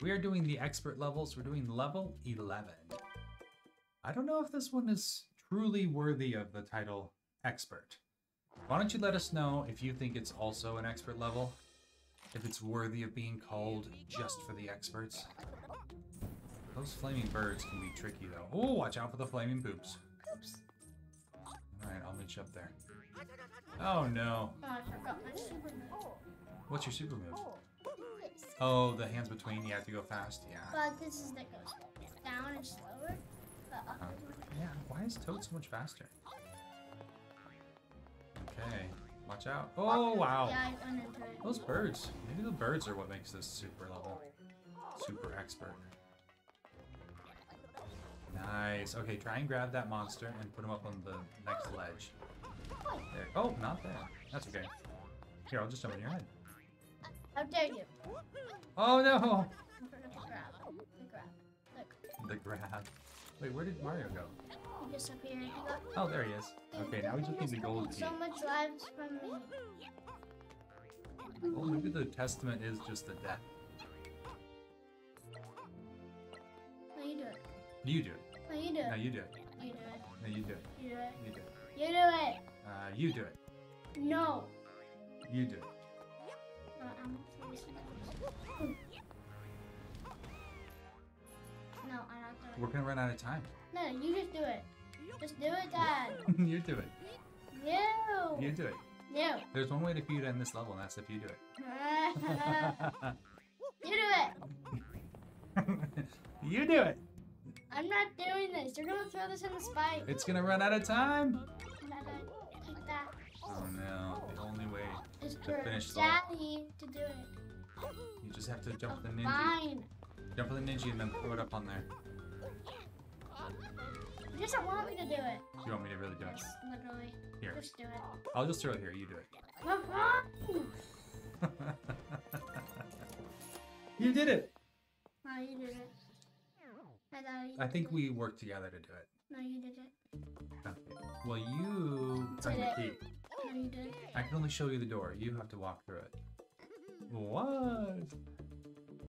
We are doing the expert levels. We're doing level 11. I don't know if this one is truly worthy of the title expert. Why don't you let us know if you think it's also an expert level? If it's worthy of being called just for the experts? Those flaming birds can be tricky though. Oh, watch out for the flaming poops. Oops. Alright, I'll meet you up there. Oh no. I forgot my super move. What's your super move? Oh, the hands between, you have to go fast? Yeah. But this is that goes down and slower. But up Uh, yeah, why is Toad so much faster? Okay, watch out. Oh, wow. Yeah, I went into. Those birds. Maybe the birds are what makes this super level. Super expert. Nice. Okay, try and grab that monster and put him up on the next ledge. There. Oh, not there. That's okay. Here, I'll just jump in your head. How dare you? Oh no! The grab. Look, The grab. Wait, where did Mario go? he disappeared. He got Oh, there he is. Okay, now he's looking the gold key. so much lives from me. Oh, maybe the testament is just the death. No, you do it. You do it. No, you do No, it. you do it. You do it. No, you do it. You do it. You do it. You do it. Uh, you do it. No. You do it. No, I'm No, I'm not doing We're gonna run out of time. No, you just do it. Just do it, Dad. you do it. No. You do it. No. There's one way to you to end this level, and that's if you do it. you do it. you do it. I'm not doing this. You're gonna throw this in the spike. It's gonna run out of time. To finish the. Daddy to do it. You just have to jump Oh, the ninja. fine. Jump for the ninja and then throw it up on there. You just don't want me to do it. You want me to really do it? Yes, literally. Here. Just do it. I'll just throw it here. You do it. You did it. No, you did it. I I think we worked together to do it. No, you did it. Okay. Well, you Did it. No, you did. I can only show you the door. You have to walk through it. What?